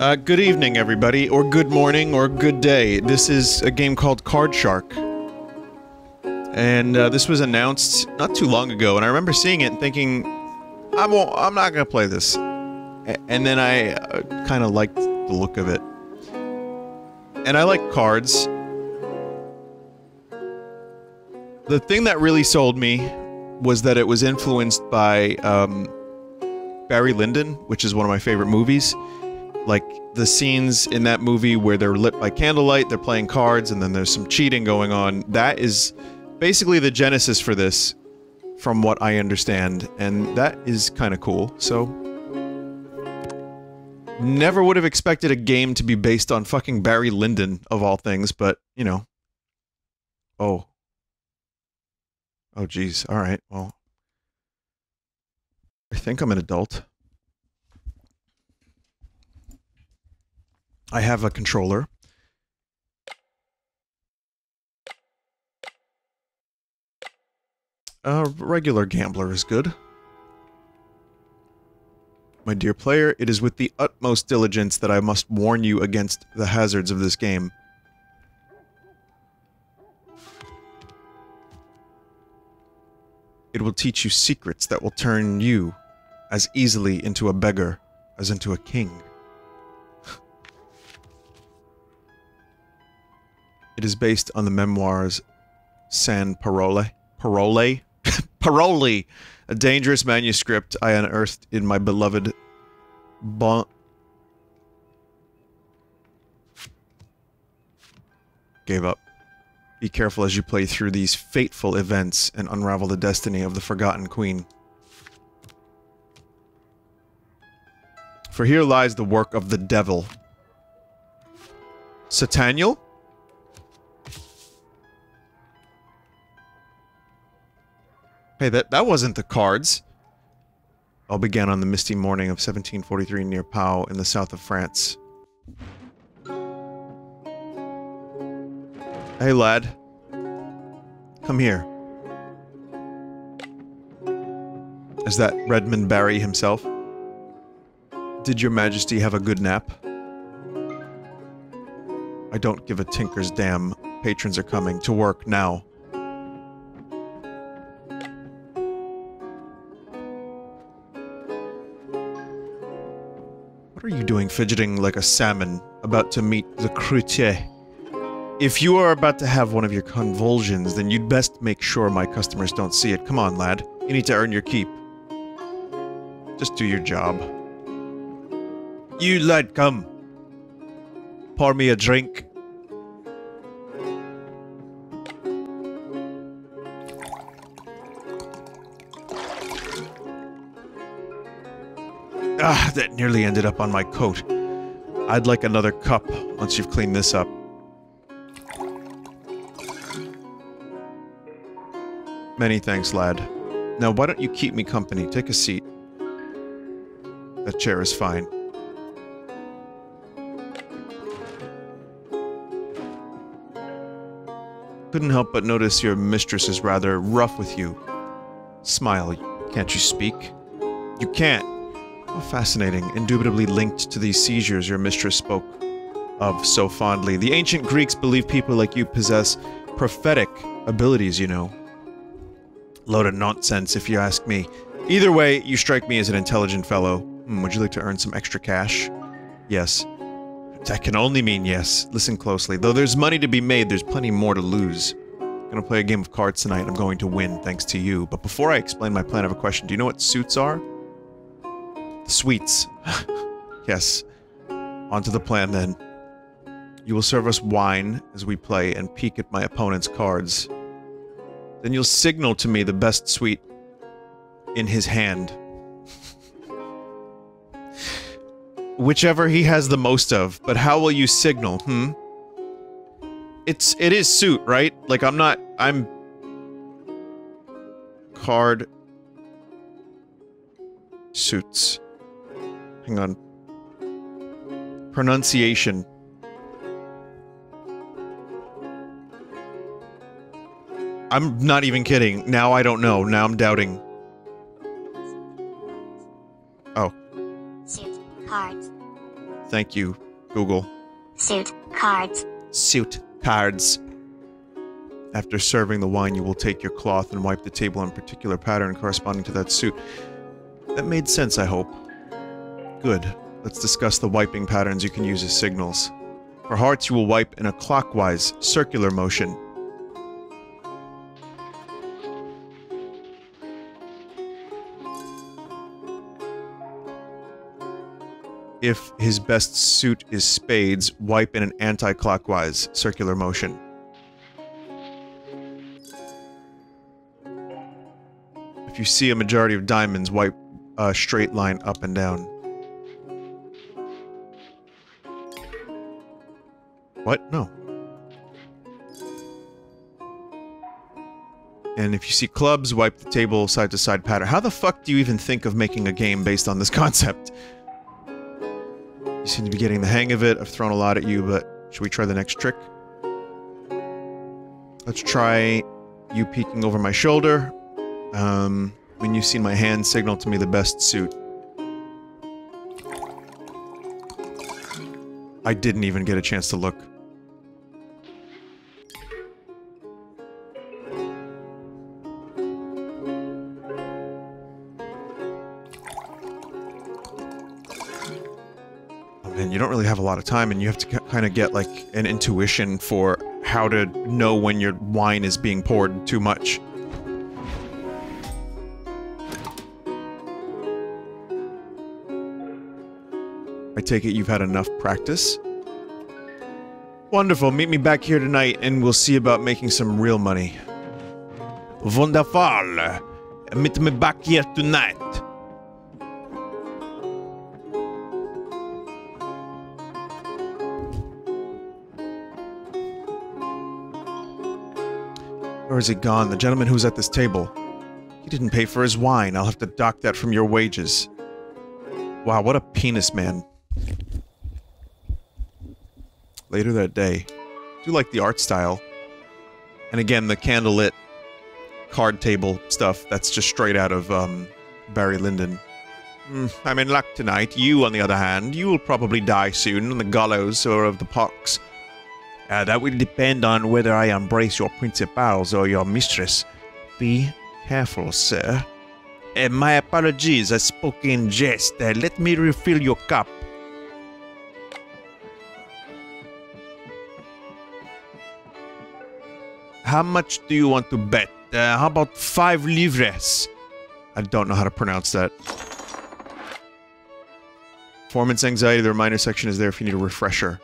Uh, good evening, everybody, or good morning, or good day. This is a game called Card Shark. And uh, this was announced not too long ago, and I remember seeing it and thinking, I won't, I'm not gonna play this. And then I uh, kind of liked the look of it. And I like cards. The thing that really sold me was that it was influenced by um, Barry Lyndon, which is one of my favorite movies. Like the scenes in that movie where they're lit by candlelight, they're playing cards, and then there's some cheating going on. That is basically the genesis for this, from what I understand, and that is kind of cool. So, never would have expected a game to be based on fucking Barry Lyndon of all things, but you know. Oh. Oh, geez. All right. Well, I think I'm an adult. I have a controller. A regular gambler is good. My dear player, it is with the utmost diligence that I must warn you against the hazards of this game. It will teach you secrets that will turn you as easily into a beggar as into a king. It is based on the memoirs San Parole. Parole? Parole! A dangerous manuscript I unearthed in my beloved bon... Gave up. Be careful as you play through these fateful events and unravel the destiny of the Forgotten Queen. For here lies the work of the devil. Sataniel? Hey, that, that wasn't the cards. All began on the misty morning of 1743 near Pau in the south of France. Hey, lad. Come here. Is that Redmond Barry himself? Did your majesty have a good nap? I don't give a tinker's damn. Patrons are coming. To work, now. What are you doing fidgeting like a salmon about to meet the croupier? If you are about to have one of your convulsions, then you'd best make sure my customers don't see it. Come on, lad. You need to earn your keep. Just do your job. You lad, come. Pour me a drink. Ah, that nearly ended up on my coat. I'd like another cup once you've cleaned this up. Many thanks, lad. Now, why don't you keep me company? Take a seat. That chair is fine. Couldn't help but notice your mistress is rather rough with you. Smile, can't you speak? You can't. Fascinating, indubitably linked to these seizures your mistress spoke of so fondly. The ancient Greeks believed people like you possess prophetic abilities, you know. Load of nonsense, if you ask me. Either way, you strike me as an intelligent fellow. Hmm, would you like to earn some extra cash? Yes. That can only mean yes. Listen closely. Though there's money to be made, there's plenty more to lose. I'm gonna play a game of cards tonight. I'm going to win, thanks to you. But before I explain my plan, I have a question. Do you know what suits are? Sweets. yes. On to the plan, then. You will serve us wine as we play and peek at my opponent's cards. Then you'll signal to me the best sweet in his hand. Whichever he has the most of, but how will you signal, hmm? It's- it is suit, right? Like, I'm not- I'm... Card... Suits. Hang on. Pronunciation. I'm not even kidding. Now I don't know. Now I'm doubting. Oh. Suit. Cards. Thank you, Google. Suit. Cards. Suit cards. After serving the wine, you will take your cloth and wipe the table in a particular pattern corresponding to that suit. That made sense, I hope. Good. Let's discuss the wiping patterns you can use as signals. For hearts, you will wipe in a clockwise, circular motion. If his best suit is spades, wipe in an anti-clockwise, circular motion. If you see a majority of diamonds, wipe a straight line up and down. What? No. And if you see clubs, wipe the table side to side pattern. How the fuck do you even think of making a game based on this concept? You seem to be getting the hang of it. I've thrown a lot at you, but should we try the next trick? Let's try you peeking over my shoulder. Um, when you've seen my hand, signal to me the best suit. I didn't even get a chance to look. Lot of time and you have to kind of get like an intuition for how to know when your wine is being poured too much. I take it you've had enough practice? Wonderful, meet me back here tonight and we'll see about making some real money. Wonderful! Meet me back here tonight. Or is he gone? The gentleman who's at this table. He didn't pay for his wine. I'll have to dock that from your wages. Wow, what a penis man. Later that day. I do like the art style. And again, the candlelit card table stuff, that's just straight out of um, Barry Lyndon. Mm, I'm in luck tonight. You, on the other hand, you will probably die soon on the gallows or of the pox. Uh, that will depend on whether I embrace your principals or your mistress. Be careful, sir. Uh, my apologies, I spoke in jest. Uh, let me refill your cup. How much do you want to bet? Uh, how about five livres? I don't know how to pronounce that. Performance anxiety, the reminder section is there if you need a refresher.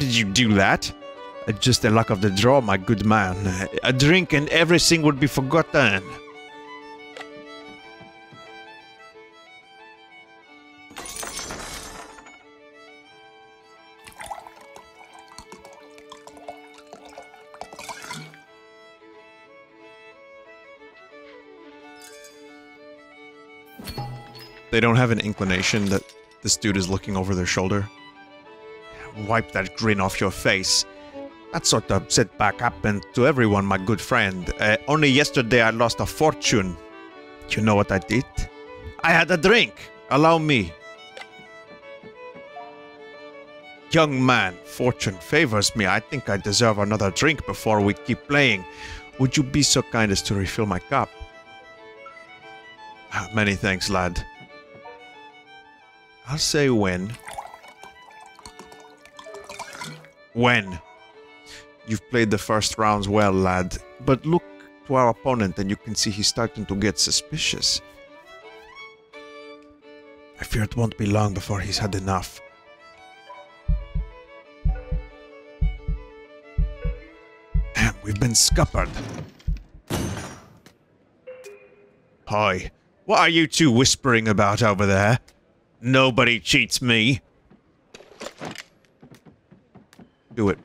Did you do that? Uh, just the luck of the draw, my good man. A drink and everything would be forgotten. They don't have an inclination that this dude is looking over their shoulder. Wipe that grin off your face. That sort of setback happened to everyone, my good friend. Uh, only yesterday I lost a fortune. You know what I did? I had a drink. Allow me. Young man, fortune favors me. I think I deserve another drink before we keep playing. Would you be so kind as to refill my cup? Ah, many thanks, lad. I'll say when. When? You've played the first rounds well, lad, but look to our opponent and you can see he's starting to get suspicious. I fear it won't be long before he's had enough. Damn, we've been scuppered. Hi. What are you two whispering about over there? Nobody cheats me do it.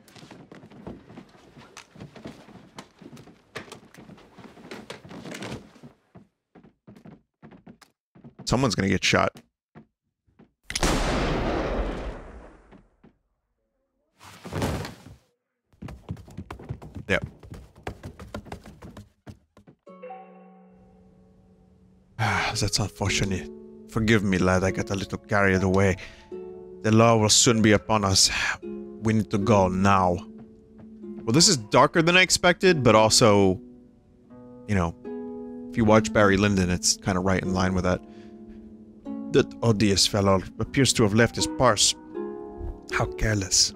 Someone's gonna get shot. Yep. Ah, that's unfortunate. Forgive me, lad, I got a little carried away. The law will soon be upon us. We need to go now. Well, this is darker than I expected, but also, you know, if you watch Barry Lyndon, it's kind of right in line with that. That odious fellow appears to have left his purse. How careless.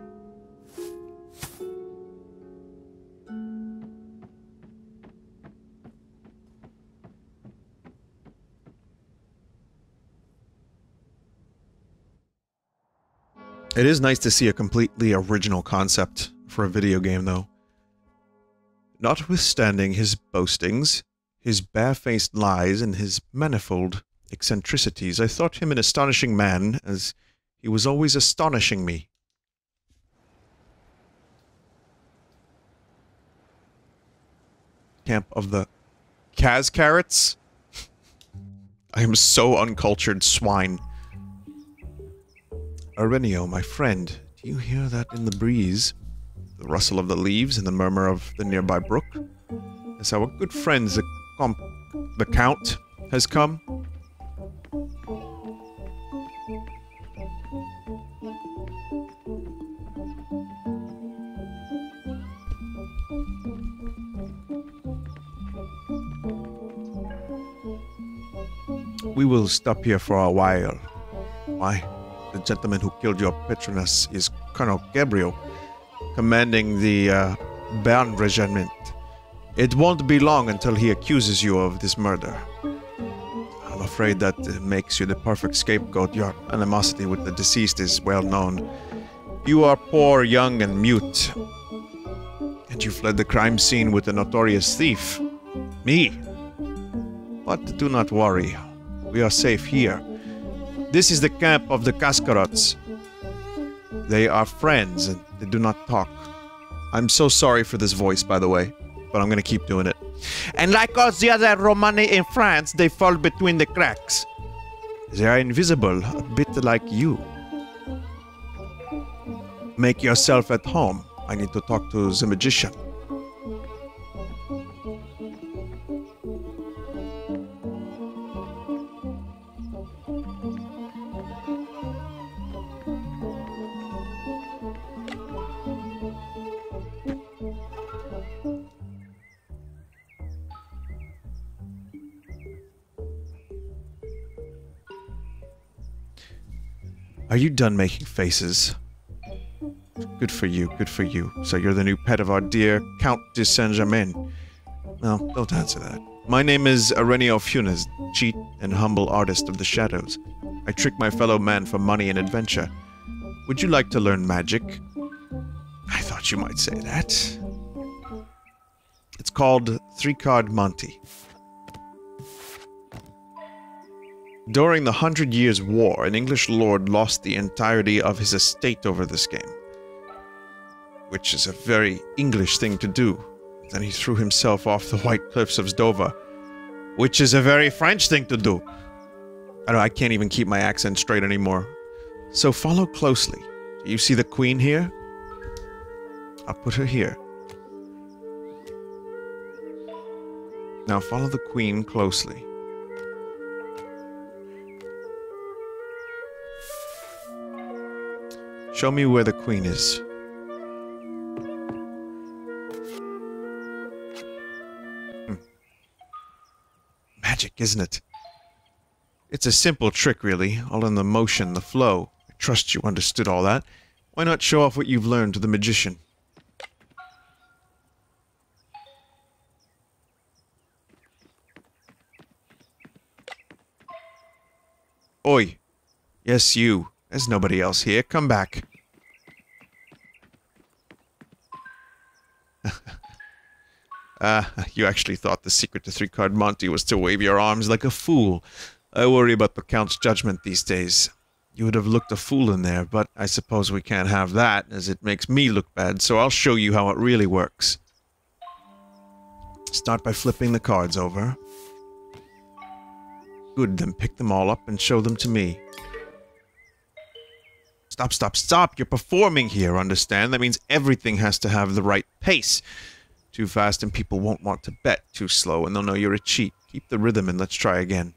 It is nice to see a completely original concept for a video game, though. Notwithstanding his boastings, his barefaced lies, and his manifold eccentricities, I thought him an astonishing man, as he was always astonishing me. Camp of the Kaskarots? I am so uncultured swine. Aurelio, my friend, do you hear that in the breeze? The rustle of the leaves and the murmur of the nearby brook? As our good friend the, comp- the Count has come? We will stop here for a while. Why? The gentleman who killed your patroness is Colonel Gabriel, commanding the uh, Bern Regiment. It won't be long until he accuses you of this murder. I'm afraid that uh, makes you the perfect scapegoat. Your animosity with the deceased is well known. You are poor, young, and mute. And you fled the crime scene with a notorious thief. Me. But do not worry. We are safe here. This is the camp of the Kaskarots. They are friends and they do not talk. I'm so sorry for this voice, by the way, but I'm gonna keep doing it. And like all the other Romani in France, they fall between the cracks. They are invisible, a bit like you. Make yourself at home. I need to talk to the magician. Are you done making faces? Good for you, good for you. So you're the new pet of our dear Count de Saint Germain. No, don't answer that. My name is Arenio Funes, cheat and humble artist of the shadows. I trick my fellow man for money and adventure. Would you like to learn magic? I thought you might say that. It's called Three Card Monte. During the Hundred Years' War, an English lord lost the entirety of his estate over this game. Which is a very English thing to do. Then he threw himself off the white cliffs of Dover. Which is a very French thing to do. I I can't even keep my accent straight anymore. So follow closely. Do you see the queen here? I'll put her here. Now follow the queen closely. Show me where the queen is. Hmm. Magic, isn't it? It's a simple trick, really, all in the motion, the flow. I trust you understood all that. Why not show off what you've learned to the magician? Oi. Yes, you. There's nobody else here. Come back. Ah, you actually thought the secret to three-card Monte was to wave your arms like a fool. I worry about the Count's judgment these days. You would have looked a fool in there, but I suppose we can't have that, as it makes me look bad, so I'll show you how it really works. Start by flipping the cards over. Good, then pick them all up and show them to me. Stop, stop, stop. You're performing here, understand? That means everything has to have the right pace. Too fast and people won't want to bet. Too slow and they'll know you're a cheat. Keep the rhythm and let's try again.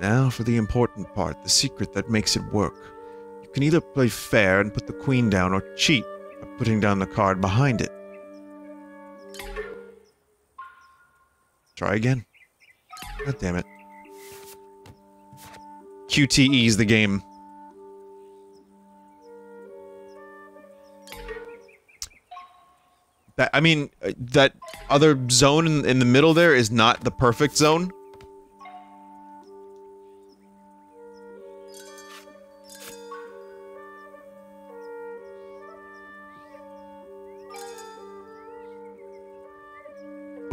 Now for the important part, the secret that makes it work. You can either play fair and put the queen down or cheat by putting down the card behind it. Try again. God damn it. QTE is the game. That I mean, uh, that other zone in, in the middle there is not the perfect zone.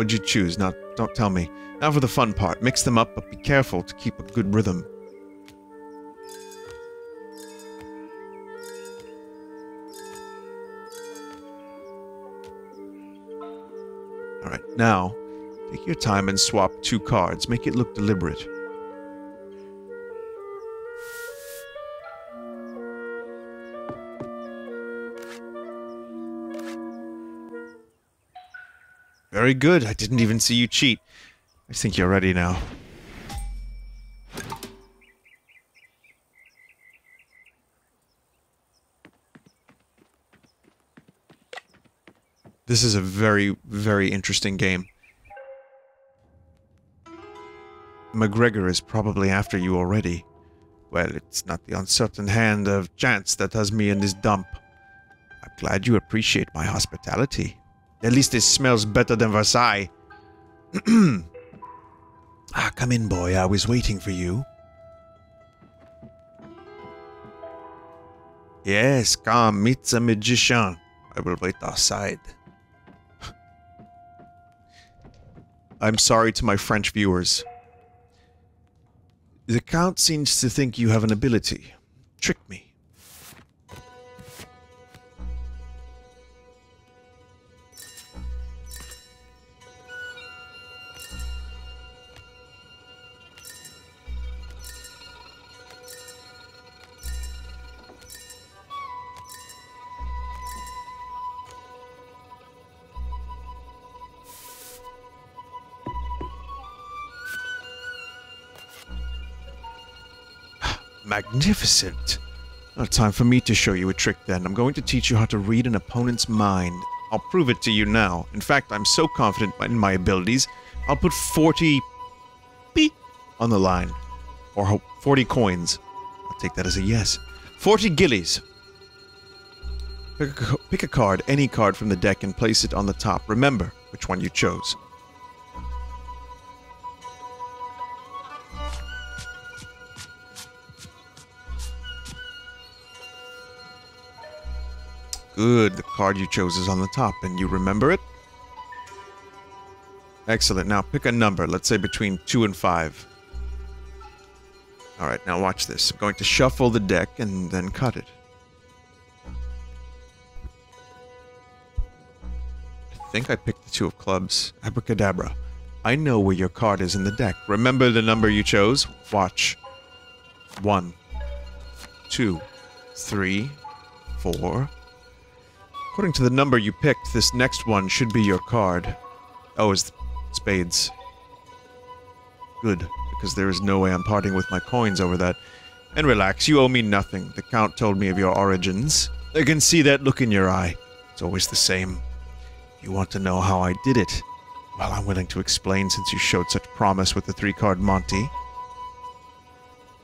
What'd you choose? Now, don't tell me. Now for the fun part. Mix them up, but be careful to keep a good rhythm. Alright, now, take your time and swap two cards. Make it look deliberate. Very good. I didn't even see you cheat. I think you're ready now. This is a very, very interesting game. McGregor is probably after you already. Well, it's not the uncertain hand of chance that has me in this dump. I'm glad you appreciate my hospitality. At least it smells better than Versailles. ah, come in, boy. I was waiting for you. Yes, come, meet the magician. I will wait outside. I'm sorry to my French viewers. The Count seems to think you have an ability. Trick me. Magnificent. Now time for me to show you a trick then. I'm going to teach you how to read an opponent's mind. I'll prove it to you now. In fact, I'm so confident in my abilities, I'll put 40 beep on the line. Or 40 coins. I'll take that as a yes. 40 gillies. Pick a, pick a card, any card from the deck, and place it on the top. Remember which one you chose. Good, the card you chose is on the top, and you remember it? Excellent, now pick a number, let's say between 2 and 5. Alright, now watch this. I'm going to shuffle the deck and then cut it. I think I picked the two of clubs. Abracadabra. I know where your card is in the deck. Remember the number you chose? Watch. One, two, three, four, According to the number you picked, this next one should be your card. Oh, it's spades. Good, because there is no way I'm parting with my coins over that. And relax, you owe me nothing. The Count told me of your origins. I can see that look in your eye. It's always the same. You want to know how I did it? Well, I'm willing to explain since you showed such promise with the three-card Monte.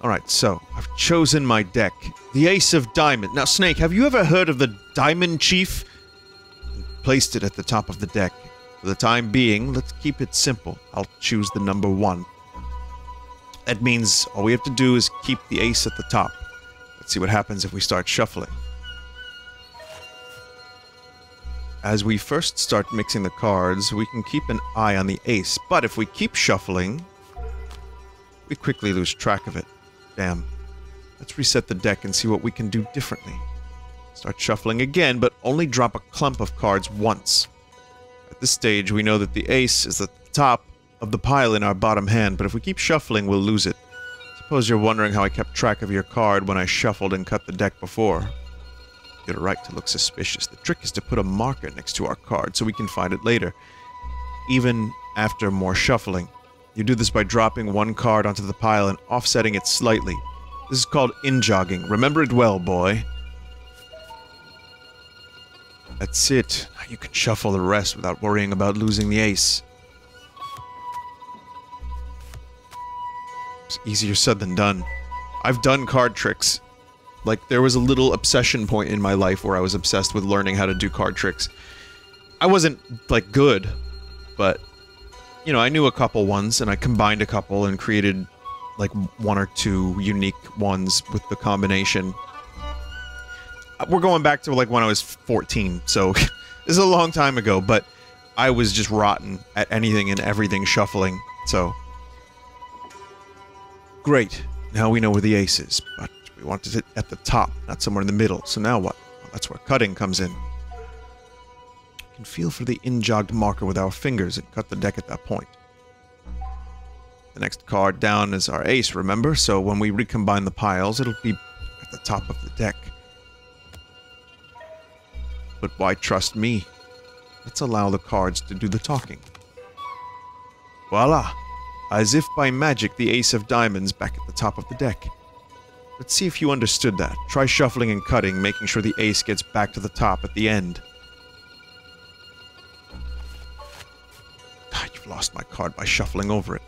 Alright, so, I've chosen my deck. The Ace of Diamond. Now, Snake, have you ever heard of the Diamond Chief? Placed it at the top of the deck. For the time being, let's keep it simple. I'll choose the number one. That means all we have to do is keep the ace at the top. Let's see what happens if we start shuffling. As we first start mixing the cards, we can keep an eye on the ace, but if we keep shuffling, we quickly lose track of it. Damn. Let's reset the deck and see what we can do differently. Start shuffling again, but only drop a clump of cards once. At this stage, we know that the ace is at the top of the pile in our bottom hand, but if we keep shuffling, we'll lose it. Suppose you're wondering how I kept track of your card when I shuffled and cut the deck before. You're right to look suspicious. The trick is to put a marker next to our card so we can find it later, even after more shuffling. You do this by dropping one card onto the pile and offsetting it slightly. This is called in-jogging. Remember it well, boy. That's it. Now you can shuffle the rest without worrying about losing the ace. It's easier said than done. I've done card tricks. Like, there was a little obsession point in my life where I was obsessed with learning how to do card tricks. I wasn't, like, good, but, you know, I knew a couple ones, and I combined a couple and created, like, one or two unique ones with the combination. Uh, we're going back to, like, when I was 14, so this is a long time ago, but I was just rotten at anything and everything shuffling, so... Great. Now we know where the ace is, but we wanted it at the top, not somewhere in the middle. So now what? Well, that's where cutting comes in. Can feel for the in-jogged marker with our fingers and cut the deck at that point. The next card down is our ace, remember? So when we recombine the piles, it'll be at the top of the deck. But why trust me? Let's allow the cards to do the talking. Voila! As if by magic, the ace of diamonds back at the top of the deck. Let's see if you understood that. Try shuffling and cutting, making sure the ace gets back to the top at the end. Lost my card by shuffling over it.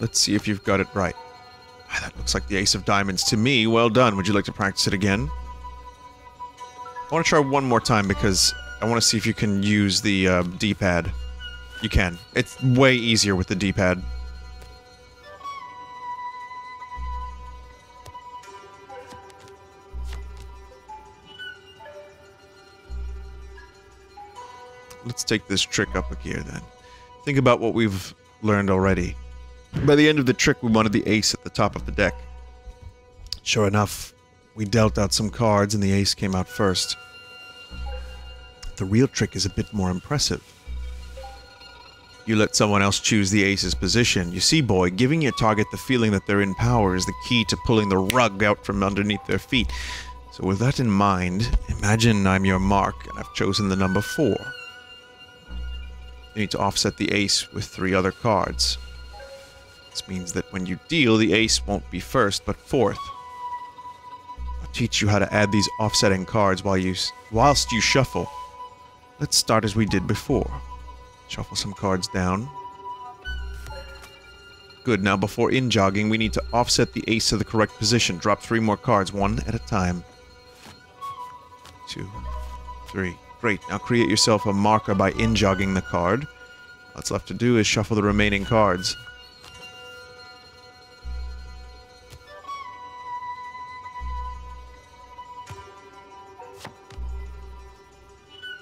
Let's see if you've got it right. Ah, that looks like the ace of diamonds to me. Well done. Would you like to practice it again? I want to try one more time because I want to see if you can use the uh, D-pad. You can. It's way easier with the D-pad. Let's take this trick up a gear then. Think about what we've learned already. By the end of the trick, we wanted the ace at the top of the deck. Sure enough, we dealt out some cards and the ace came out first. The real trick is a bit more impressive. You let someone else choose the ace's position. You see, boy, giving your target the feeling that they're in power is the key to pulling the rug out from underneath their feet. So with that in mind, imagine I'm your mark and I've chosen the number 4. You need to offset the ace with three other cards. This means that when you deal, the ace won't be first, but fourth. I'll teach you how to add these offsetting cards while you, whilst you shuffle. Let's start as we did before. Shuffle some cards down. Good, now before in-jogging, we need to offset the ace to the correct position. Drop three more cards, one at a time. Two, three. Great, now create yourself a marker by in-jogging the card. What's left to do is shuffle the remaining cards.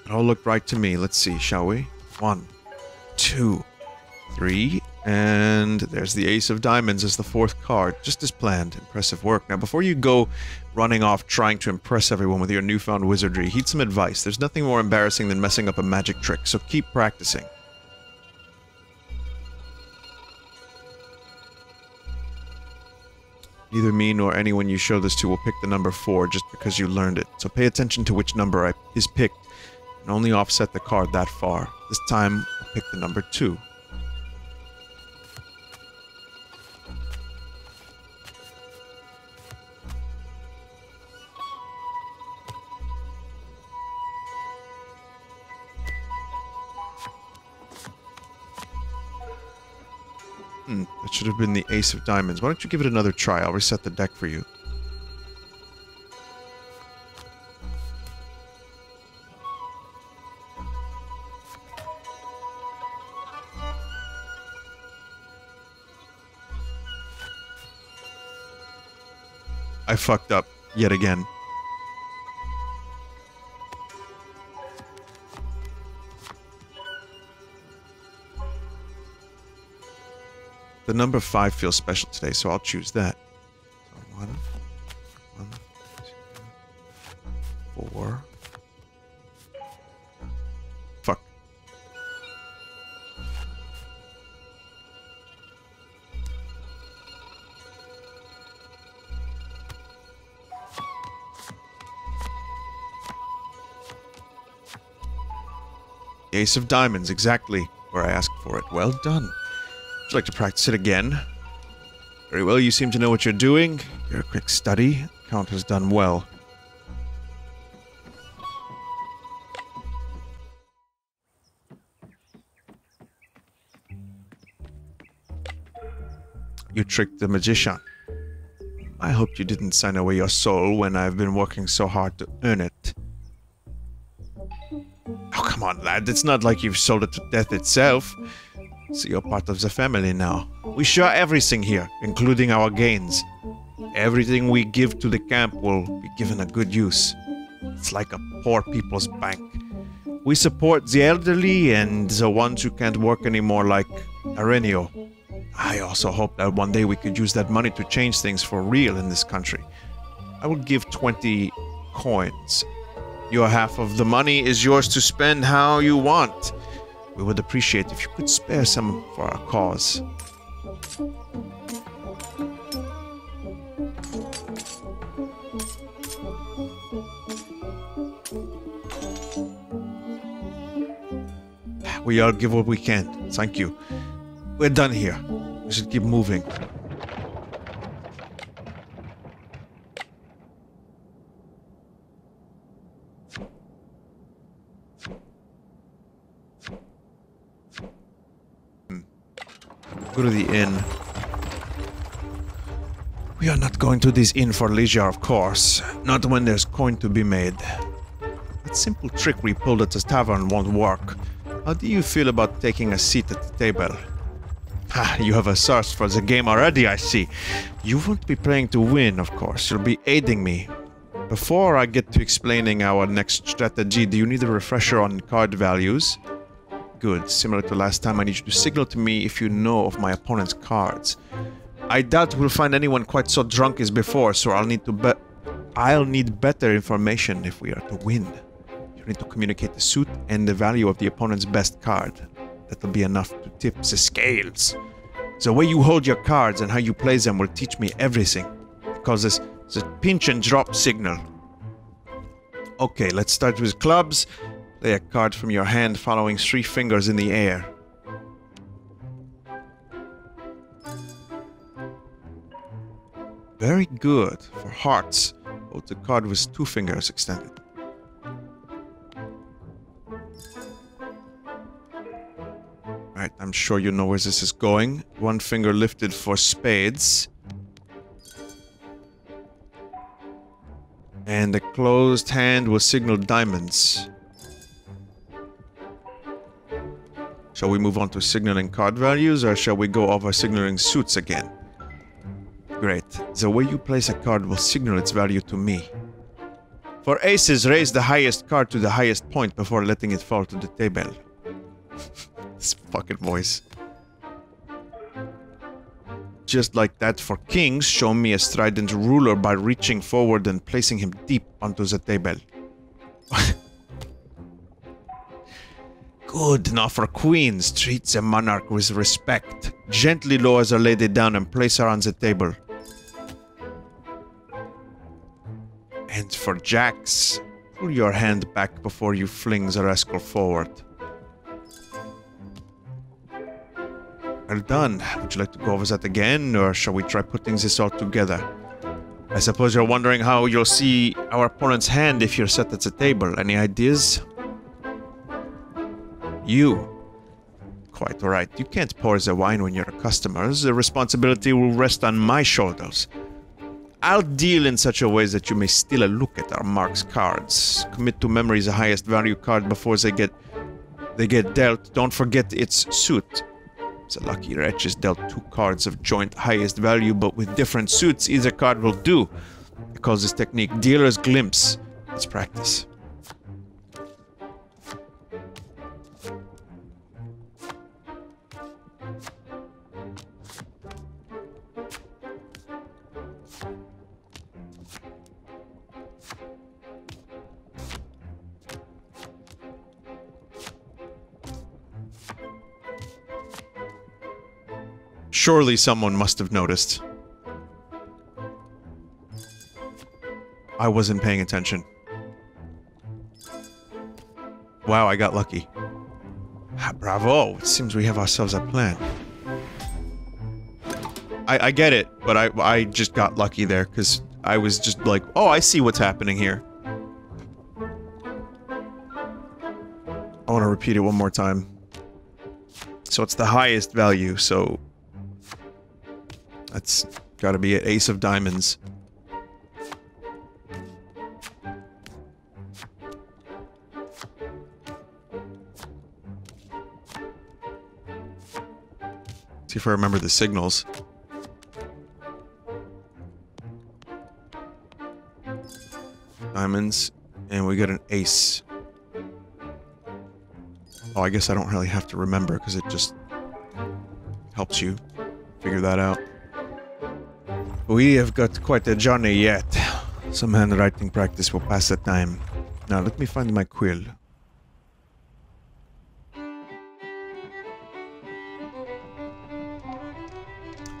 It all looked right to me. Let's see, shall we? One, two, three, and there's the ace of diamonds as the fourth card, just as planned. Impressive work. Now, before you go running off trying to impress everyone with your newfound wizardry, heed some advice. There's nothing more embarrassing than messing up a magic trick, so keep practicing. Neither me nor anyone you show this to will pick the number 4 just because you learned it, so pay attention to which number I is picked and only offset the card that far. This time, I'll pick the number 2. Hmm, that should have been the ace of diamonds. Why don't you give it another try? I'll reset the deck for you. I fucked up yet again. The number five feels special today, so I'll choose that. So one, one, two, four. Ace of diamonds, exactly where I asked for it. Well done. Would you like to practice it again? Very well, you seem to know what you're doing. You're quick study. Count has done well. You tricked the magician. I hope you didn't sign away your soul when I've been working so hard to earn it. Lad. It's not like you've sold it to death itself. So you're part of the family now. We share everything here, including our gains. Everything we give to the camp will be given a good use. It's like a poor people's bank. We support the elderly and the ones who can't work anymore, like Arenio. I also hope that one day we could use that money to change things for real in this country. I will give 20 coins. Your half of the money is yours to spend how you want. We would appreciate if you could spare some for our cause. We all give what we can. Thank you. We're done here. We should keep moving. Go to the inn. We are not going to this inn for leisure, of course. Not when there's coin to be made. That simple trick we pulled at the tavern won't work. How do you feel about taking a seat at the table? Ha, you have a thirst for the game already, I see. You won't be playing to win, of course. You'll be aiding me. Before I get to explaining our next strategy, do you need a refresher on card values? Good. Similar to last time, I need you to signal to me if you know of my opponent's cards. I doubt we'll find anyone quite so drunk as before, so I'll need to bet. I'll need better information if we are to win. You need to communicate the suit and the value of the opponent's best card. That'll be enough to tip the scales. The way you hold your cards and how you play them will teach me everything. Because this the pinch and drop signal. Okay, let's start with clubs. Play a card from your hand following three fingers in the air. Very good. For hearts, hold the card with two fingers extended. Right, I'm sure you know where this is going. One finger lifted for spades. And a closed hand will signal diamonds. Shall we move on to signaling card values or shall we go over signaling suits again? Great. The way you place a card will signal its value to me. For aces, raise the highest card to the highest point before letting it fall to the table. this fucking voice. Just like that for kings, show me a strident ruler by reaching forward and placing him deep onto the table. Good. Now for queens, treat the monarch with respect. Gently lower the lady down and place her on the table. And for jacks, pull your hand back before you fling the rascal forward. Well done. Would you like to go over that again, or shall we try putting this all together? I suppose you're wondering how you'll see our opponent's hand if you're set at the table. Any ideas? You. Quite alright. You can't pour the wine when you're a customer. The responsibility will rest on my shoulders. I'll deal in such a way that you may steal a look at our marks cards. Commit to memory the highest value card before they get they get dealt. Don't forget its suit. The lucky wretch is dealt two cards of joint highest value, but with different suits, either card will do. I call this technique dealer's glimpse. Let's practice. Surely someone must have noticed. I wasn't paying attention. Wow, I got lucky. Ah, bravo! It seems we have ourselves a plan. I, I get it, but I, I just got lucky there, because I was just like, oh, I see what's happening here. I want to repeat it one more time. So it's the highest value, so... That's gotta be an ace of diamonds. See if I remember the signals. Diamonds, and we get an ace. Oh, I guess I don't really have to remember because it just helps you figure that out. We have got quite a journey yet. Some handwriting practice will pass the time. Now let me find my quill.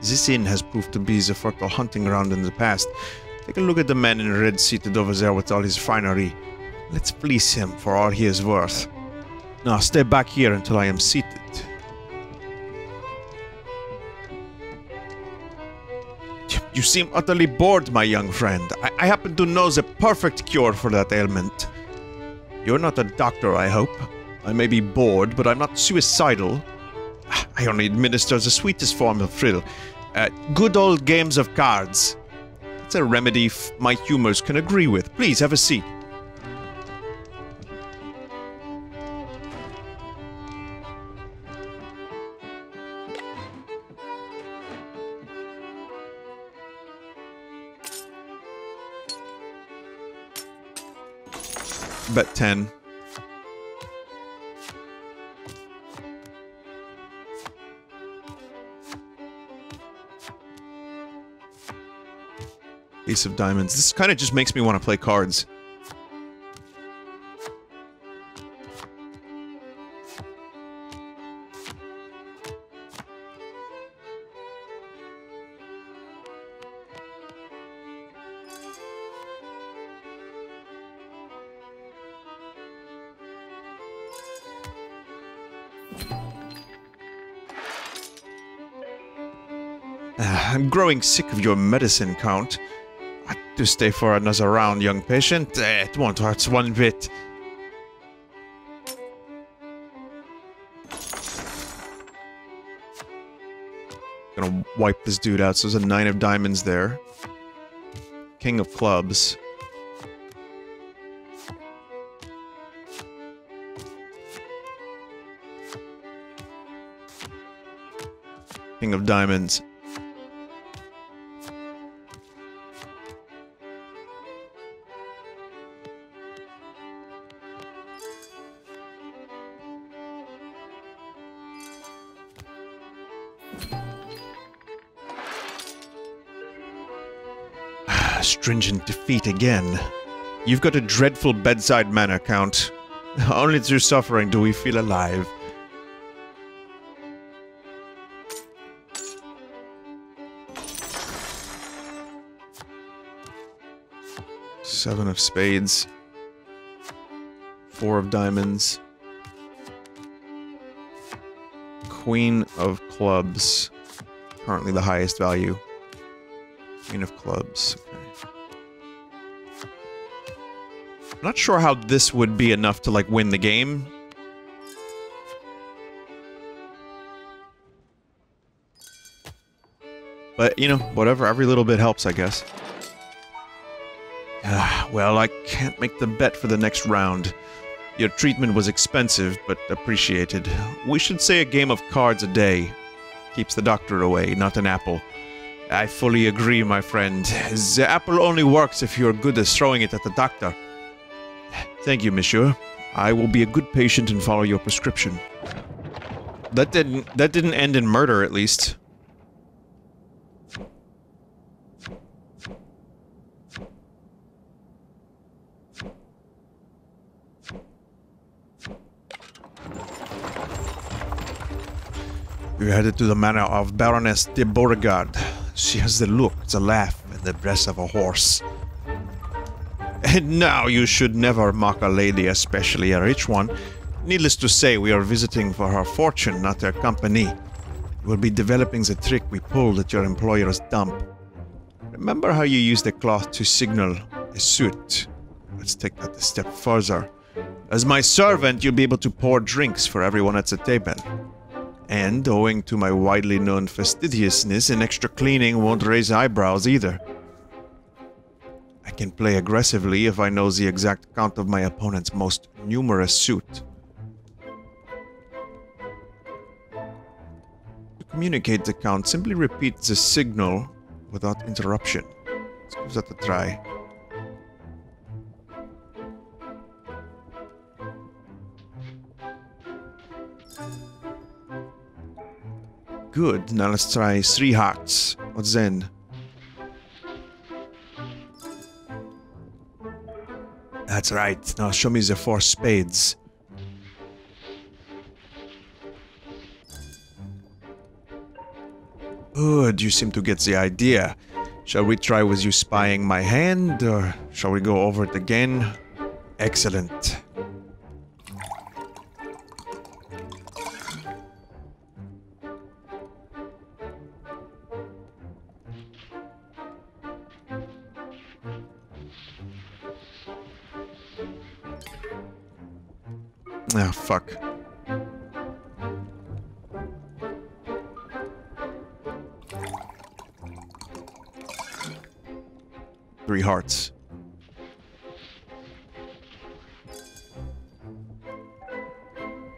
This inn has proved to be the fertile hunting ground in the past. Take a look at the man in red seated over there with all his finery. Let's fleece him for all he is worth. Now stay back here until I am seated. You seem utterly bored, my young friend. I, I happen to know the perfect cure for that ailment. You're not a doctor, I hope. I may be bored, but I'm not suicidal. I only administer the sweetest form of thrill. Uh, good old games of cards. It's a remedy my humors can agree with. Please, have a seat. Bet 10. Ace of Diamonds. This kind of just makes me want to play cards. I'm growing sick of your medicine, Count. To stay for another round, young patient? Uh, it won't hurt one bit. Gonna wipe this dude out. So there's a nine of diamonds there. King of clubs. King of diamonds. Defeat again. You've got a dreadful bedside manner, Count. Only through suffering do we feel alive. Seven of spades. Four of diamonds. Queen of clubs. Currently the highest value. Queen of clubs. I'm not sure how this would be enough to, like, win the game. But, you know, whatever, every little bit helps, I guess. Ah, well, I can't make the bet for the next round. Your treatment was expensive, but appreciated. We should say a game of cards a day. Keeps the doctor away, not an apple. I fully agree, my friend. The apple only works if you're good at throwing it at the doctor. Thank you, monsieur. I will be a good patient and follow your prescription. That didn't that didn't end in murder at least. We're headed to the manor of Baroness de Beauregard. She has the look, the laugh, and the breath of a horse. Now you should never mock a lady, especially a rich one. Needless to say, we are visiting for her fortune, not her company. We'll be developing the trick we pulled at your employer's dump. Remember how you used the cloth to signal a suit? Let's take that a step further. As my servant, you'll be able to pour drinks for everyone at the table. And, owing to my widely known fastidiousness, an extra cleaning won't raise eyebrows either. I can play aggressively if I know the exact count of my opponent's most numerous suit. To communicate the count, simply repeat the signal without interruption. Let's give that a try. Good. Now let's try three hearts. What's then? That's right. Now show me the four spades. Good, you seem to get the idea. Shall we try with you spying my hand, or shall we go over it again? Excellent. Fuck. Three hearts.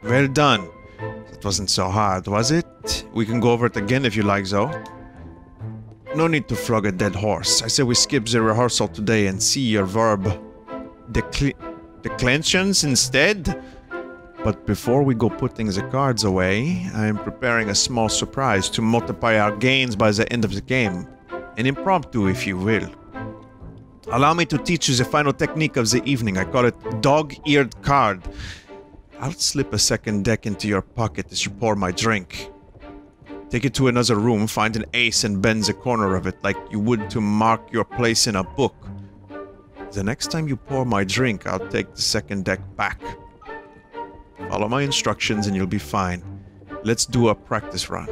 Well done. It wasn't so hard, was it? We can go over it again if you like, though. No need to flog a dead horse. I say we skip the rehearsal today and see your verb decl declensions instead. But before we go putting the cards away, I am preparing a small surprise to multiply our gains by the end of the game. An impromptu, if you will. Allow me to teach you the final technique of the evening. I call it dog-eared card. I'll slip a second deck into your pocket as you pour my drink. Take it to another room, find an ace and bend the corner of it like you would to mark your place in a book. The next time you pour my drink, I'll take the second deck back. Follow my instructions and you'll be fine. Let's do a practice run.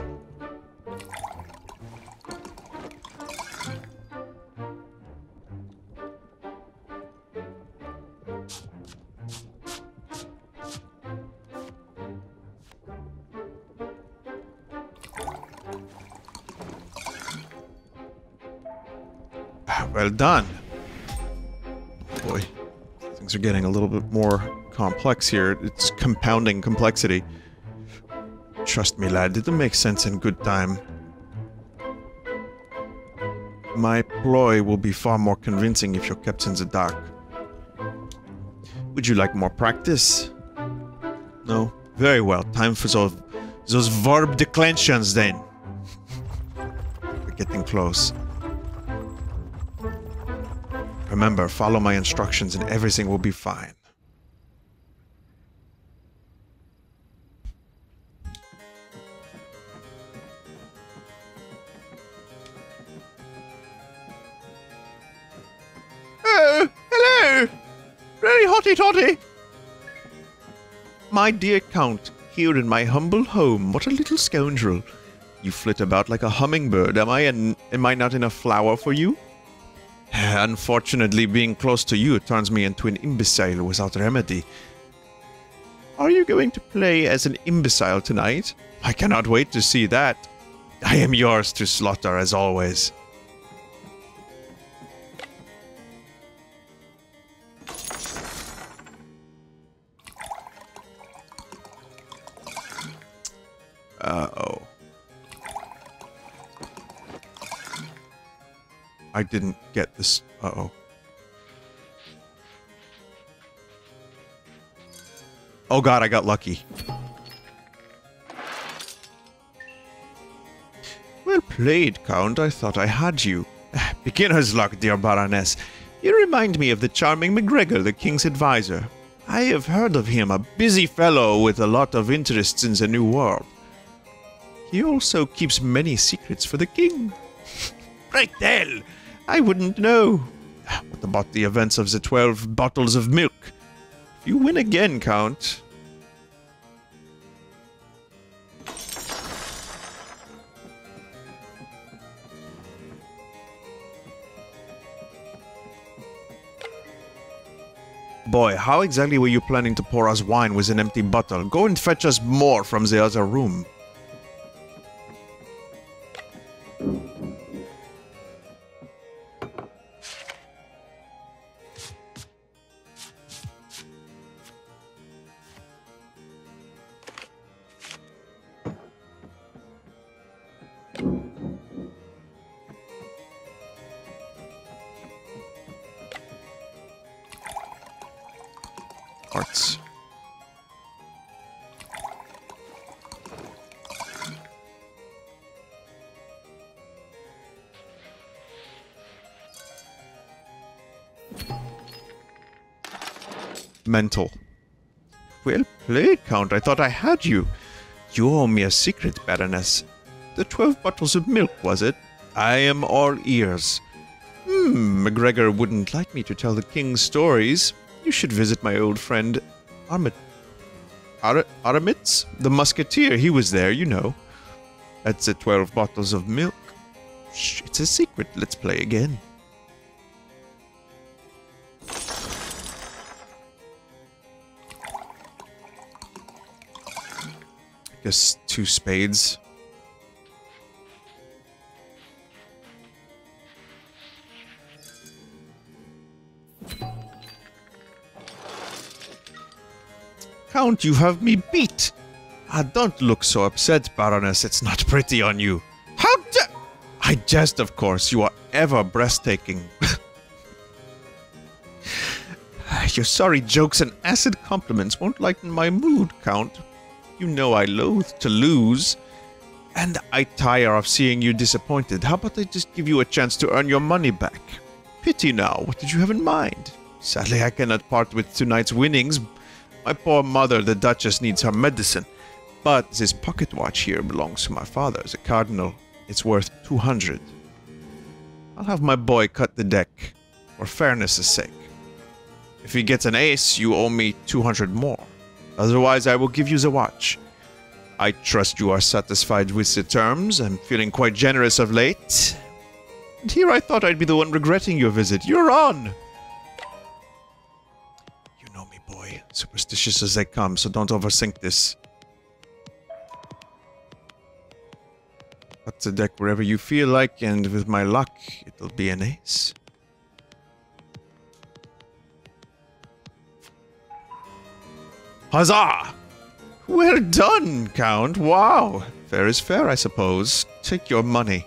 Ah, Well done. Boy, things are getting a little bit more complex here. It's compounding complexity. Trust me, lad, it'll make sense in good time. My ploy will be far more convincing if you're kept in the dark. Would you like more practice? No? Very well. Time for those, those verb declensions then. We're getting close. Remember, follow my instructions and everything will be fine. Very hotty toddy! My dear Count, here in my humble home, what a little scoundrel. You flit about like a hummingbird, am I, and am I not enough flower for you? Unfortunately, being close to you turns me into an imbecile without remedy. Are you going to play as an imbecile tonight? I cannot wait to see that. I am yours to slaughter as always. I didn't get this. Uh-oh. Oh god, I got lucky. Well played, Count. I thought I had you. Beginner's luck, dear Baroness. You remind me of the charming McGregor, the king's advisor. I have heard of him, a busy fellow with a lot of interests in the New World. He also keeps many secrets for the king. Hell! I wouldn't know. What about the events of the 12 bottles of milk? If you win again, Count. Boy, how exactly were you planning to pour us wine with an empty bottle? Go and fetch us more from the other room. Mental. Well played, Count. I thought I had you. You owe me a secret, Baroness. The twelve bottles of milk, was it? I am all ears. Hmm, McGregor wouldn't like me to tell the king's stories. You should visit my old friend Armit. Ar- Aramitz? The musketeer. He was there, you know. That's the twelve bottles of milk. Shh, it's a secret. Let's play again. Guess two spades. Count, you have me beat. Ah, don't look so upset, Baroness. It's not pretty on you. How da- I jest, of course. You are ever breathtaking. Your sorry jokes and acid compliments won't lighten my mood, Count. You know I loathe to lose. And I tire of seeing you disappointed. How about I just give you a chance to earn your money back? Pity now. What did you have in mind? Sadly, I cannot part with tonight's winnings. My poor mother, the Duchess, needs her medicine. But this pocket watch here belongs to my father, the Cardinal. It's worth 200. I'll have my boy cut the deck, for fairness' sake. If he gets an ace, you owe me 200 more. Otherwise, I will give you the watch. I trust you are satisfied with the terms. I'm feeling quite generous of late. And here I thought I'd be the one regretting your visit. You're on! You know me, boy. Superstitious as they come, so don't overthink this. Cut the deck wherever you feel like, and with my luck, it'll be an ace. Huzzah! Well done, Count. Wow. Fair is fair, I suppose. Take your money.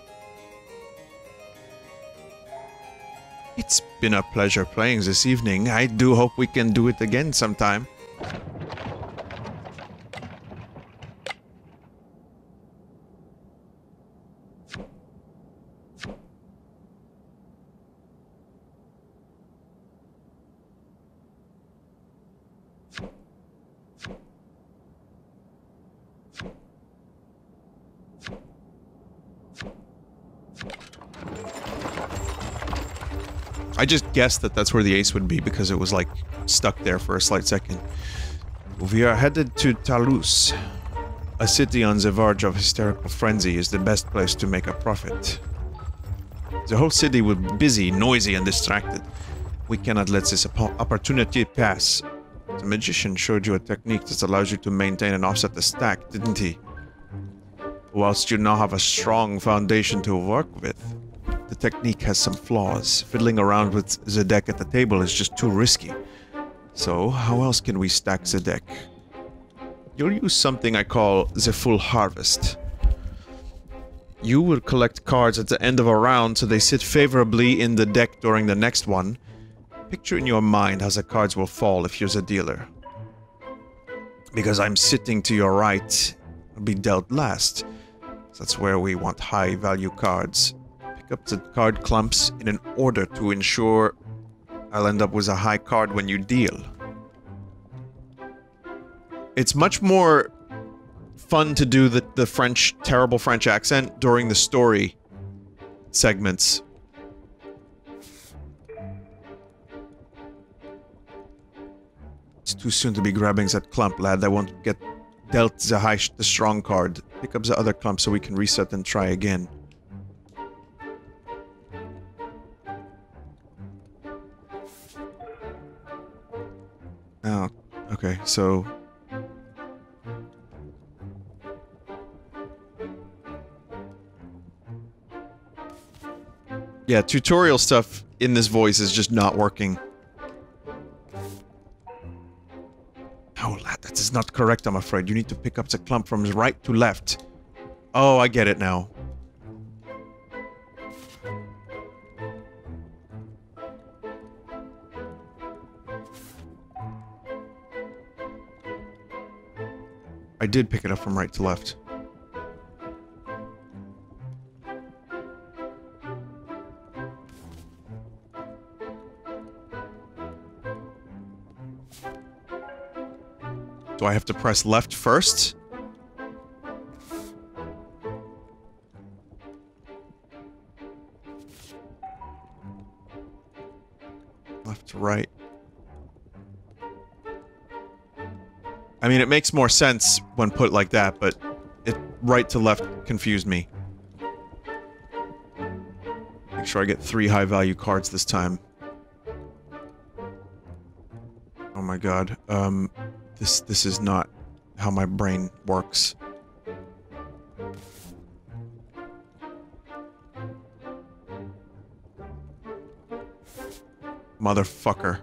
It's been a pleasure playing this evening. I do hope we can do it again sometime. I just guessed that that's where the ace would be because it was like stuck there for a slight second. We are headed to Toulouse. A city on the verge of hysterical frenzy is the best place to make a profit. The whole city be busy, noisy, and distracted. We cannot let this opportunity pass. The magician showed you a technique that allows you to maintain and offset the stack, didn't he? Whilst you now have a strong foundation to work with, the technique has some flaws. Fiddling around with the deck at the table is just too risky. So, how else can we stack the deck? You'll use something I call the full harvest. You will collect cards at the end of a round so they sit favorably in the deck during the next one. Picture in your mind how the cards will fall if you're the dealer. Because I'm sitting to your right, I'll be dealt last. That's where we want high value cards. Pick up the card clumps in an order to ensure I'll end up with a high card when you deal. It's much more fun to do the, the French, terrible French accent during the story segments. It's too soon to be grabbing that clump, lad. I won't get dealt the high, the strong card. Pick up the other clump so we can reset and try again. Oh, okay, so... Yeah, tutorial stuff in this voice is just not working. Oh, lad, that is not correct, I'm afraid. You need to pick up the clump from right to left. Oh, I get it now. I did pick it up from right to left. Do I have to press left first? Left to right. I mean, it makes more sense when put like that, but it right to left confused me. Make sure I get three high value cards this time. Oh my god. Um, this this is not how my brain works. Motherfucker.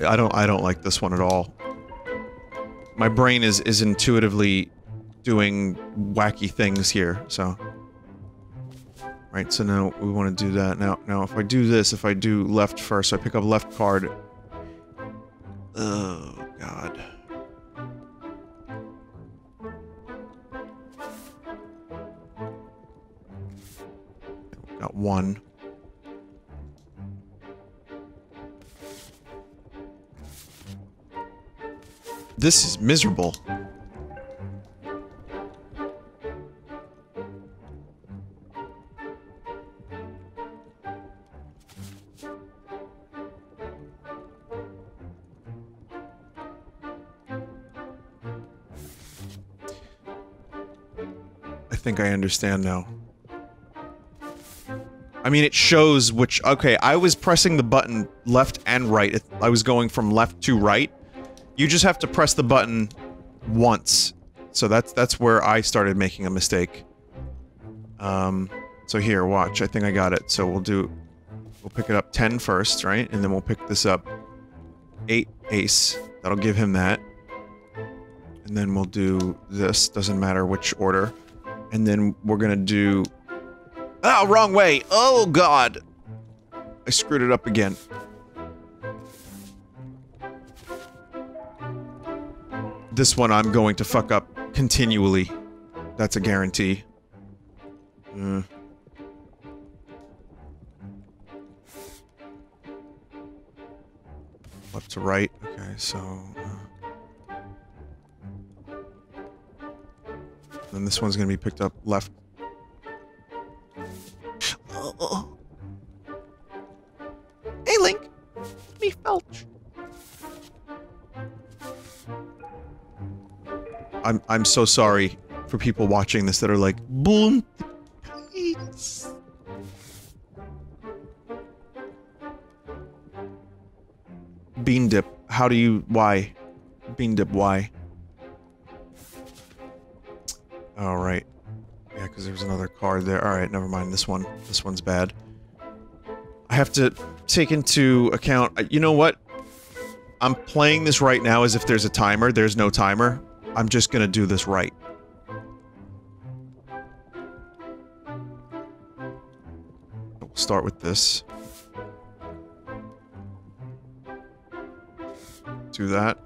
I don't I don't like this one at all. My brain is is intuitively doing wacky things here, so Right, so now we want to do that. Now now if I do this, if I do left first, so I pick up left card. Oh god. Got one. This is miserable. I think I understand now. I mean, it shows which- okay, I was pressing the button left and right. I was going from left to right. You just have to press the button once. So that's that's where I started making a mistake. Um, so here, watch. I think I got it. So we'll do... We'll pick it up 10 first, right? And then we'll pick this up 8 ace. That'll give him that. And then we'll do this. Doesn't matter which order. And then we're gonna do... Oh, wrong way! Oh, God! I screwed it up again. This one I'm going to fuck up continually. That's a guarantee. Uh. Left to right. Okay, so... Uh. Then this one's gonna be picked up left. I'm I'm so sorry for people watching this that are like, boom. Bean dip. How do you? Why? Bean dip. Why? All right. Yeah, because there's another card there. All right, never mind. This one. This one's bad. I have to take into account. Uh, you know what? I'm playing this right now as if there's a timer. There's no timer. I'm just gonna do this right. We'll start with this. Do that.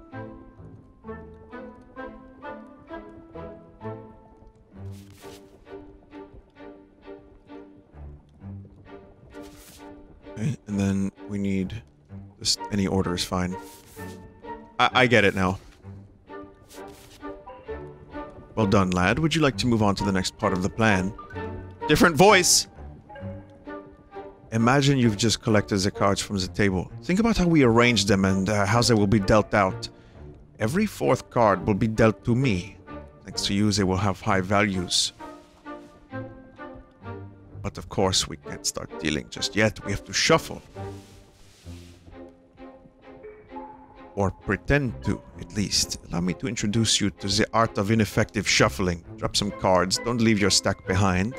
And then we need... Just any order is fine. I, I get it now. Well done, lad. Would you like to move on to the next part of the plan? Different voice! Imagine you've just collected the cards from the table. Think about how we arrange them and uh, how they will be dealt out. Every fourth card will be dealt to me. Thanks to you, they will have high values. But of course, we can't start dealing just yet. We have to shuffle. Or pretend to, at least. Allow me to introduce you to the art of ineffective shuffling. Drop some cards. Don't leave your stack behind.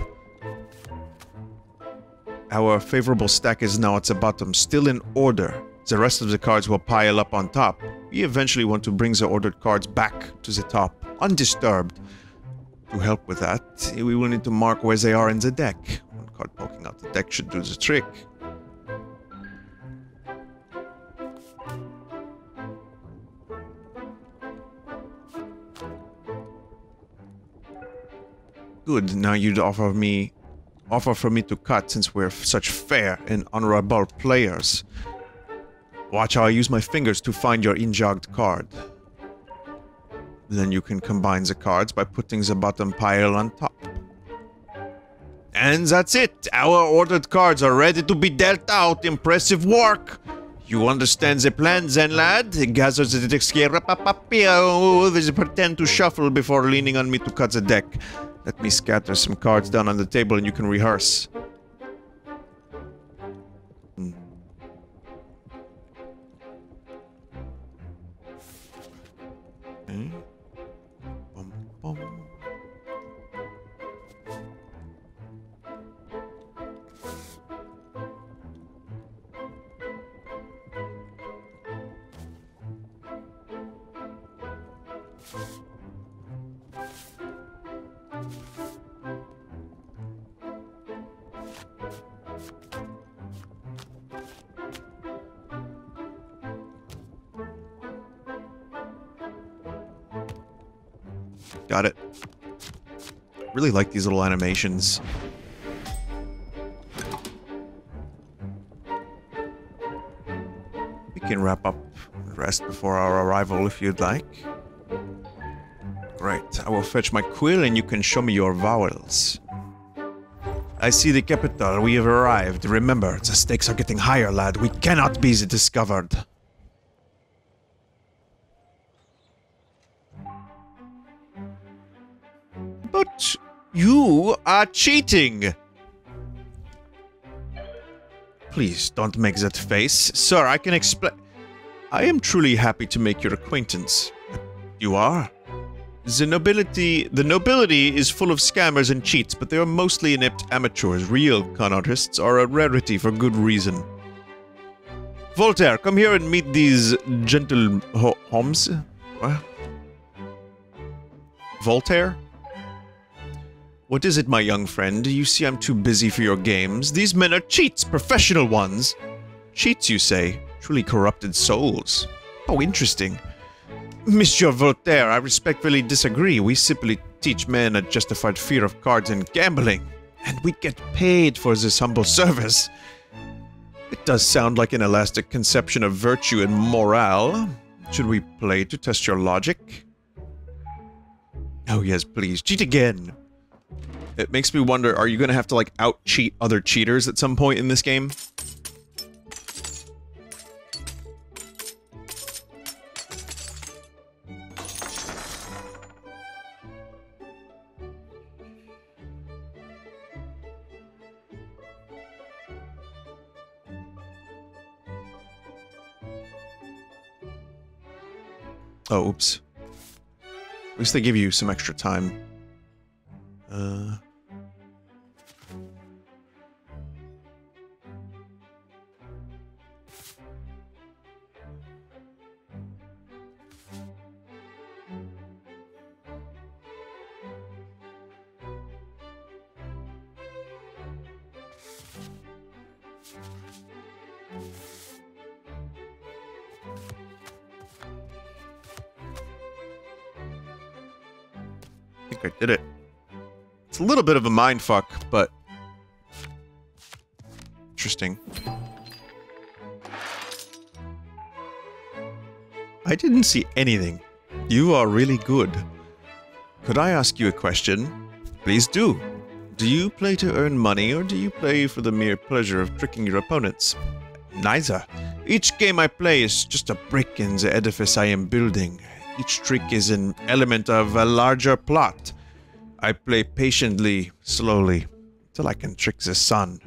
Our favorable stack is now at the bottom, still in order. The rest of the cards will pile up on top. We eventually want to bring the ordered cards back to the top, undisturbed. To help with that, we will need to mark where they are in the deck. One card poking out the deck should do the trick. Good, now you'd offer me offer for me to cut since we're such fair and honorable players. Watch how I use my fingers to find your injogged card. Then you can combine the cards by putting the bottom pile on top. And that's it! Our ordered cards are ready to be dealt out. Impressive work! You understand the plan, then, lad? Gather the decks here. Pretend to shuffle before leaning on me to cut the deck. Let me scatter some cards down on the table and you can rehearse. Got it. Really like these little animations. We can wrap up the rest before our arrival if you'd like. Great. I will fetch my quill and you can show me your vowels. I see the capital. We have arrived. Remember, the stakes are getting higher, lad. We cannot be discovered. Are cheating. Please don't make that face. Sir, I can explain. I am truly happy to make your acquaintance. You are? The nobility the nobility is full of scammers and cheats, but they are mostly inept amateurs. Real con artists are a rarity for good reason. Voltaire, come here and meet these gentle ho homes. What? Voltaire? What is it, my young friend? You see I'm too busy for your games. These men are cheats, professional ones. Cheats, you say? Truly corrupted souls. How interesting. Monsieur Voltaire, I respectfully disagree. We simply teach men a justified fear of cards and gambling. And we get paid for this humble service. It does sound like an elastic conception of virtue and morale. Should we play to test your logic? Oh yes, please. Cheat again. It makes me wonder, are you going to have to, like, out-cheat other cheaters at some point in this game? Oh, oops. At least they give you some extra time. bit of a mind fuck, but interesting. I didn't see anything. You are really good. Could I ask you a question? Please do. Do you play to earn money or do you play for the mere pleasure of tricking your opponents? Neither. Each game I play is just a brick in the edifice I am building. Each trick is an element of a larger plot. I play patiently, slowly, till I can trick the sun.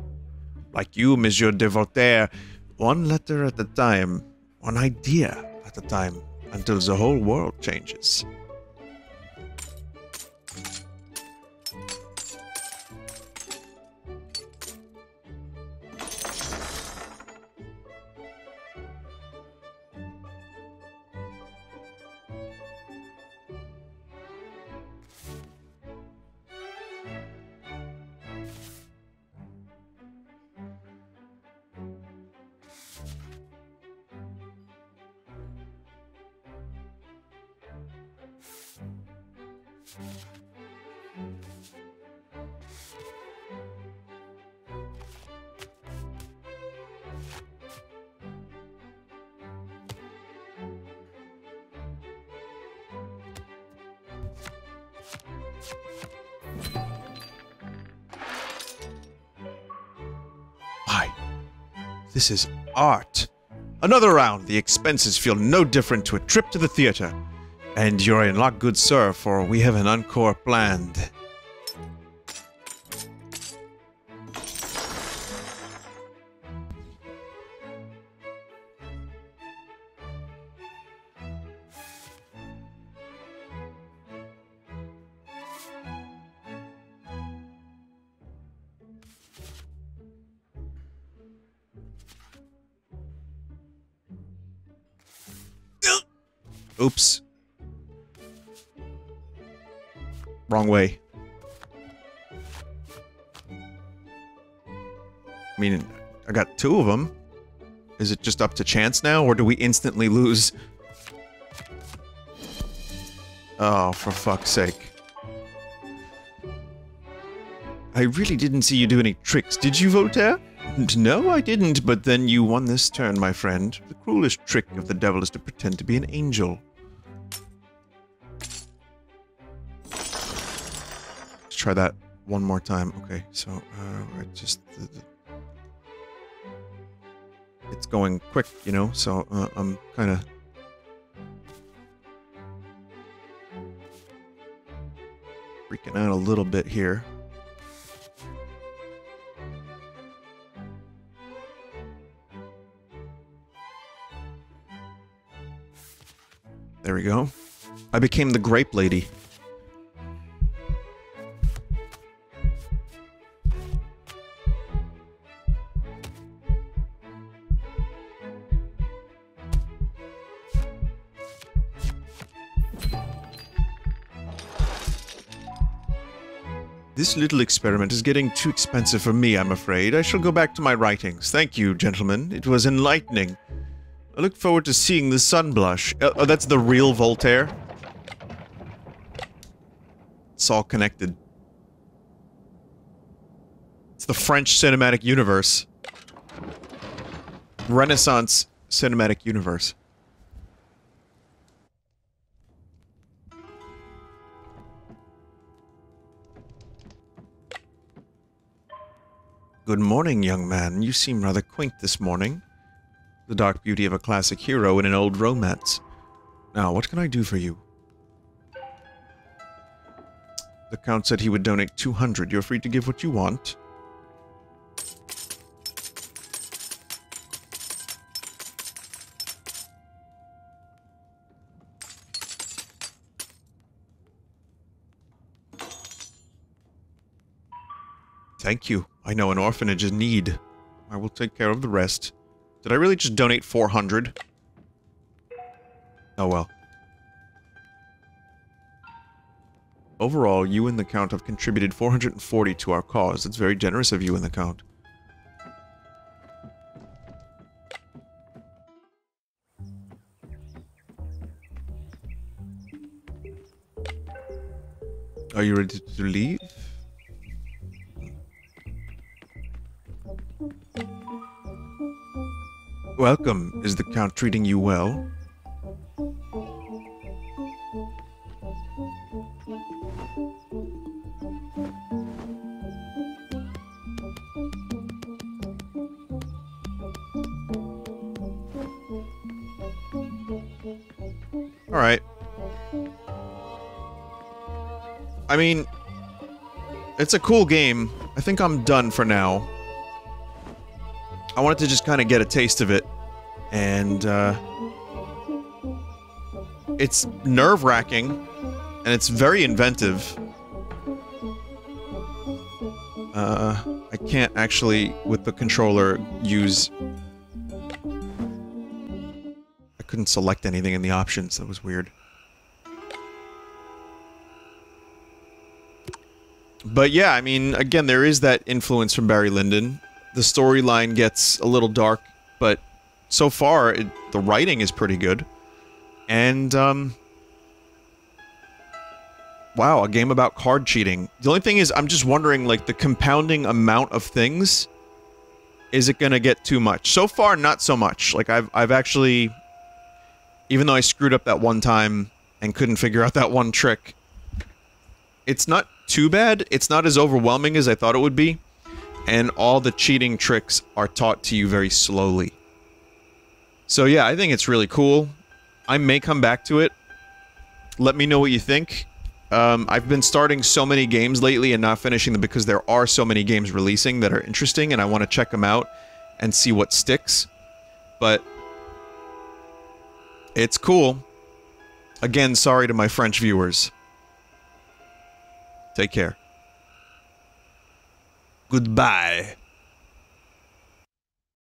Like you, Monsieur de Voltaire, one letter at a time, one idea at a time, until the whole world changes. Why, this is art. Another round. The expenses feel no different to a trip to the theater. And you're in luck, good sir, for we have an encore planned. Wrong way. I mean, I got two of them. Is it just up to chance now, or do we instantly lose? Oh, for fuck's sake. I really didn't see you do any tricks, did you, Voltaire? No, I didn't, but then you won this turn, my friend. The cruelest trick of the devil is to pretend to be an angel. Try that one more time. Okay, so, uh, just... The, it's going quick, you know, so uh, I'm kind of... Freaking out a little bit here. There we go. I became the grape lady. This little experiment is getting too expensive for me, I'm afraid. I shall go back to my writings. Thank you, gentlemen. It was enlightening. I look forward to seeing the sun blush. Uh, oh, that's the real Voltaire? It's all connected. It's the French cinematic universe. Renaissance cinematic universe. Good morning, young man. You seem rather quaint this morning. The dark beauty of a classic hero in an old romance. Now, what can I do for you? The Count said he would donate 200. You're free to give what you want. Thank you. I know an orphanage in need. I will take care of the rest. Did I really just donate 400? Oh well. Overall, you and the Count have contributed 440 to our cause. It's very generous of you and the Count. Are you ready to leave? Welcome. Is the Count treating you well? All right. I mean, it's a cool game. I think I'm done for now. I wanted to just kind of get a taste of it. And, uh... It's nerve-wracking, and it's very inventive. Uh, I can't actually, with the controller, use... I couldn't select anything in the options, that was weird. But yeah, I mean, again, there is that influence from Barry Lyndon. The storyline gets a little dark, but so far, it, the writing is pretty good. And, um... Wow, a game about card cheating. The only thing is, I'm just wondering, like, the compounding amount of things... Is it gonna get too much? So far, not so much. Like, I've, I've actually... Even though I screwed up that one time and couldn't figure out that one trick, it's not too bad. It's not as overwhelming as I thought it would be. And all the cheating tricks are taught to you very slowly. So yeah, I think it's really cool. I may come back to it. Let me know what you think. Um, I've been starting so many games lately and not finishing them because there are so many games releasing that are interesting and I want to check them out and see what sticks. But it's cool. Again, sorry to my French viewers. Take care. Goodbye.